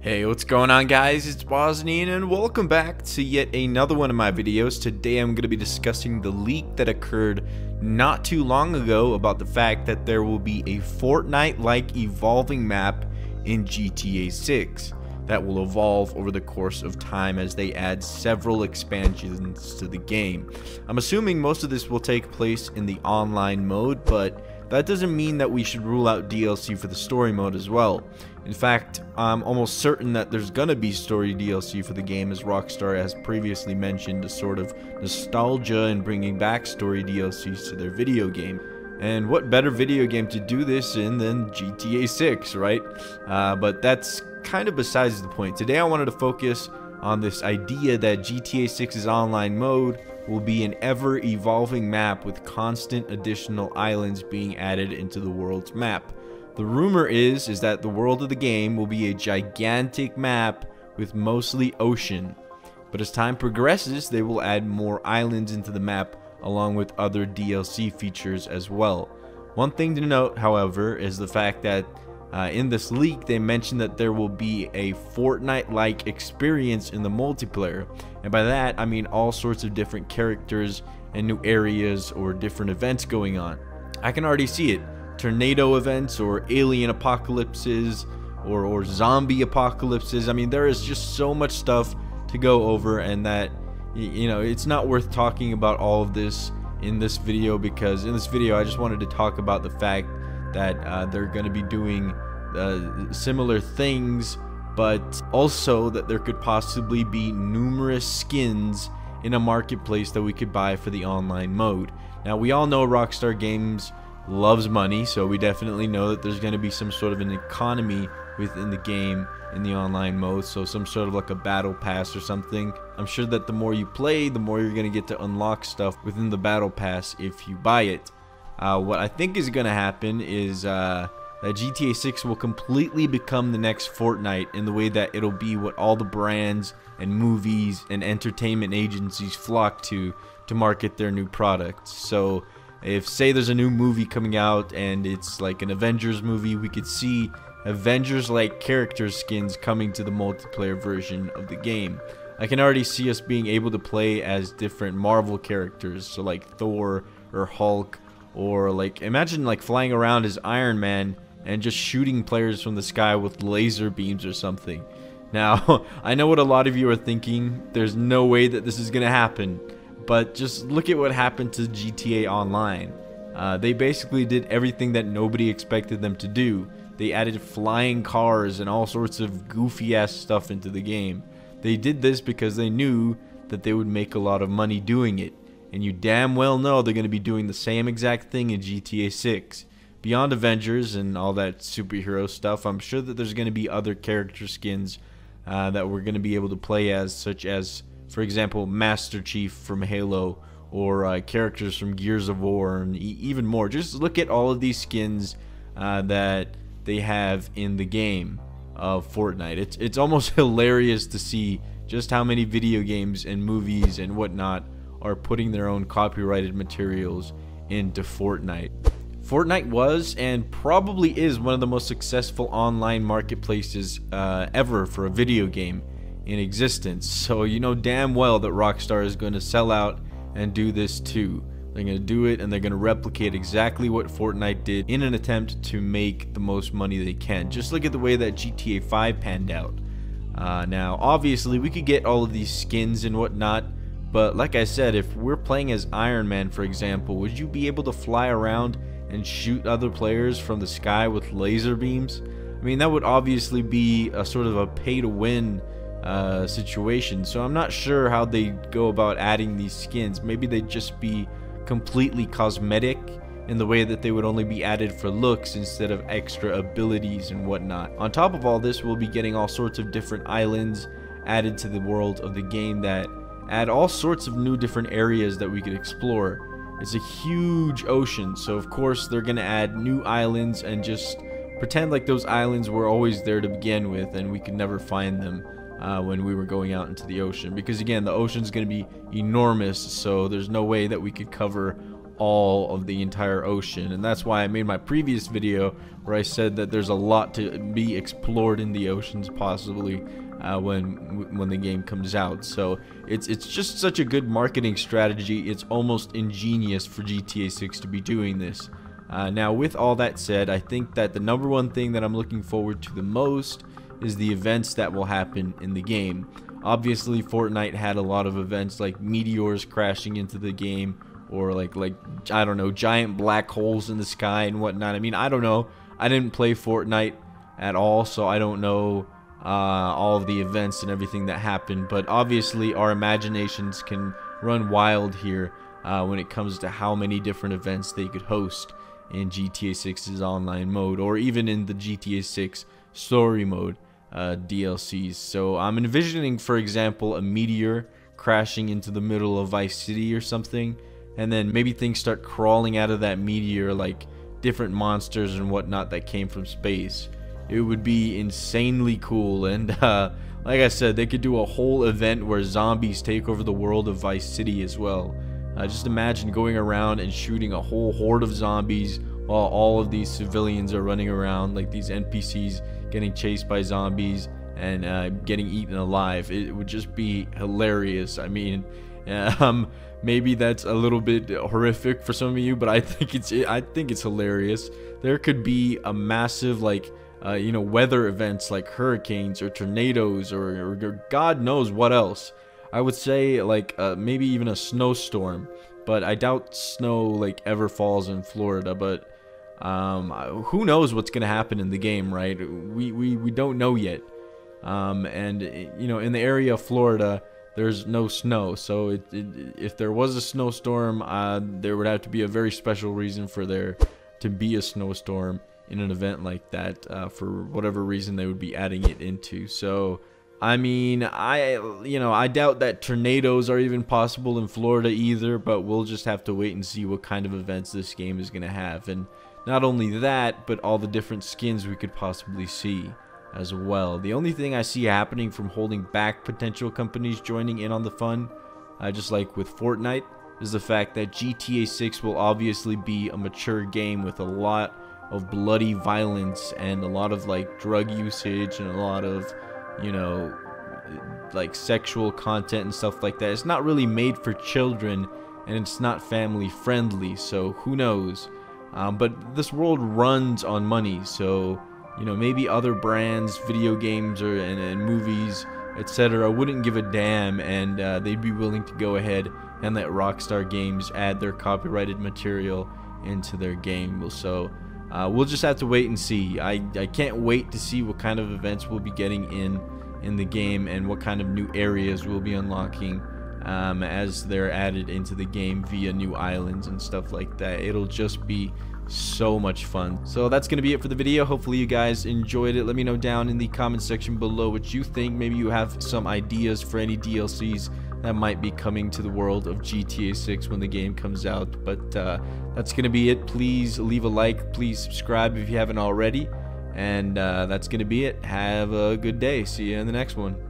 Hey, what's going on guys? It's Boznean and welcome back to yet another one of my videos. Today I'm going to be discussing the leak that occurred not too long ago about the fact that there will be a Fortnite-like evolving map in GTA 6 that will evolve over the course of time as they add several expansions to the game. I'm assuming most of this will take place in the online mode, but that doesn't mean that we should rule out DLC for the story mode as well. In fact, I'm almost certain that there's gonna be story DLC for the game as Rockstar has previously mentioned a sort of nostalgia in bringing back story DLCs to their video game. And what better video game to do this in than GTA 6, right? Uh, but that's kind of besides the point. Today I wanted to focus on this idea that GTA 6's online mode will be an ever evolving map with constant additional islands being added into the world's map. The rumor is is that the world of the game will be a gigantic map with mostly ocean. But as time progresses, they will add more islands into the map along with other DLC features as well. One thing to note, however, is the fact that uh, in this leak, they mentioned that there will be a Fortnite-like experience in the multiplayer. And by that, I mean all sorts of different characters and new areas or different events going on. I can already see it. Tornado events or alien apocalypses or, or zombie apocalypses. I mean, there is just so much stuff to go over and that, you know, it's not worth talking about all of this in this video because in this video I just wanted to talk about the fact that uh, they're going to be doing uh, similar things, but also that there could possibly be numerous skins in a marketplace that we could buy for the online mode. Now, we all know Rockstar Games loves money, so we definitely know that there's going to be some sort of an economy within the game in the online mode, so some sort of like a battle pass or something. I'm sure that the more you play, the more you're going to get to unlock stuff within the battle pass if you buy it. Uh, what I think is going to happen is uh, that GTA 6 will completely become the next Fortnite in the way that it'll be what all the brands and movies and entertainment agencies flock to to market their new products. So if say there's a new movie coming out and it's like an Avengers movie, we could see Avengers like character skins coming to the multiplayer version of the game. I can already see us being able to play as different Marvel characters, so like Thor or Hulk or like imagine like flying around as Iron Man and just shooting players from the sky with laser beams or something. Now, I know what a lot of you are thinking. There's no way that this is to happen. But just look at what happened to GTA Online. Uh, they basically did everything that nobody expected them to do. They added flying cars and all sorts of goofy ass stuff into the game. They did this because they knew that they would make a lot of money doing it and you damn well know they're going to be doing the same exact thing in GTA 6. Beyond Avengers and all that superhero stuff, I'm sure that there's going to be other character skins uh, that we're going to be able to play as, such as, for example, Master Chief from Halo, or uh, characters from Gears of War, and e even more. Just look at all of these skins uh, that they have in the game of Fortnite. It's, it's almost hilarious to see just how many video games and movies and whatnot are putting their own copyrighted materials into Fortnite. Fortnite was and probably is one of the most successful online marketplaces uh, ever for a video game in existence. So you know damn well that Rockstar is going to sell out and do this too. They're going to do it and they're going to replicate exactly what Fortnite did in an attempt to make the most money they can. Just look at the way that GTA 5 panned out. Uh, now, obviously, we could get all of these skins and whatnot but like I said, if we're playing as Iron Man, for example, would you be able to fly around and shoot other players from the sky with laser beams? I mean, that would obviously be a sort of a pay-to-win uh, situation. So I'm not sure how they go about adding these skins. Maybe they'd just be completely cosmetic in the way that they would only be added for looks instead of extra abilities and whatnot. On top of all this, we'll be getting all sorts of different islands added to the world of the game that add all sorts of new different areas that we could explore. It's a huge ocean, so of course they're going to add new islands and just pretend like those islands were always there to begin with and we could never find them uh, when we were going out into the ocean. Because again, the ocean's going to be enormous, so there's no way that we could cover all of the entire ocean. And that's why I made my previous video where I said that there's a lot to be explored in the oceans possibly uh, when when the game comes out. So it's it's just such a good marketing strategy. It's almost ingenious for GTA 6 to be doing this. Uh, now with all that said I think that the number one thing that I'm looking forward to the most is the events that will happen in the game obviously Fortnite had a lot of events like meteors crashing into the game or like like I don't know giant black holes in the sky and whatnot. I mean I don't know. I didn't play Fortnite at all, so I don't know uh, all of the events and everything that happened. But obviously our imaginations can run wild here uh, when it comes to how many different events they could host in GTA 6's online mode or even in the GTA 6 story mode uh, DLCs. So I'm envisioning, for example, a meteor crashing into the middle of Vice City or something and then maybe things start crawling out of that meteor like different monsters and whatnot that came from space. It would be insanely cool and uh, like I said, they could do a whole event where zombies take over the world of Vice City as well. Uh, just imagine going around and shooting a whole horde of zombies while all of these civilians are running around like these NPCs getting chased by zombies and uh, getting eaten alive. It would just be hilarious. I mean, um, maybe that's a little bit horrific for some of you, but I think it's I think it's hilarious. There could be a massive like uh, you know weather events like hurricanes or tornadoes or, or, or God knows what else. I would say like uh, maybe even a snowstorm, but I doubt snow like ever falls in Florida. But um, who knows what's gonna happen in the game, right? We we we don't know yet. Um, and you know in the area of Florida there's no snow. So it, it, if there was a snowstorm, uh, there would have to be a very special reason for there to be a snowstorm in an event like that uh, for whatever reason they would be adding it into. So, I mean, I you know I doubt that tornadoes are even possible in Florida either. But we'll just have to wait and see what kind of events this game is gonna have, and not only that, but all the different skins we could possibly see as well. The only thing I see happening from holding back potential companies joining in on the fun, uh, just like with Fortnite, is the fact that GTA 6 will obviously be a mature game with a lot of bloody violence and a lot of like drug usage and a lot of, you know, like sexual content and stuff like that. It's not really made for children and it's not family friendly, so who knows. Um, but this world runs on money, so you know, maybe other brands, video games, or and, and movies, etc., wouldn't give a damn, and uh, they'd be willing to go ahead and let Rockstar Games add their copyrighted material into their game. So uh, we'll just have to wait and see. I I can't wait to see what kind of events we'll be getting in in the game and what kind of new areas we'll be unlocking. Um, as they're added into the game via new islands and stuff like that. It'll just be so much fun. So that's going to be it for the video. Hopefully you guys enjoyed it. Let me know down in the comment section below what you think. Maybe you have some ideas for any DLCs that might be coming to the world of GTA 6 when the game comes out. But uh, that's going to be it. Please leave a like. Please subscribe if you haven't already. And uh, that's going to be it. Have a good day. See you in the next one.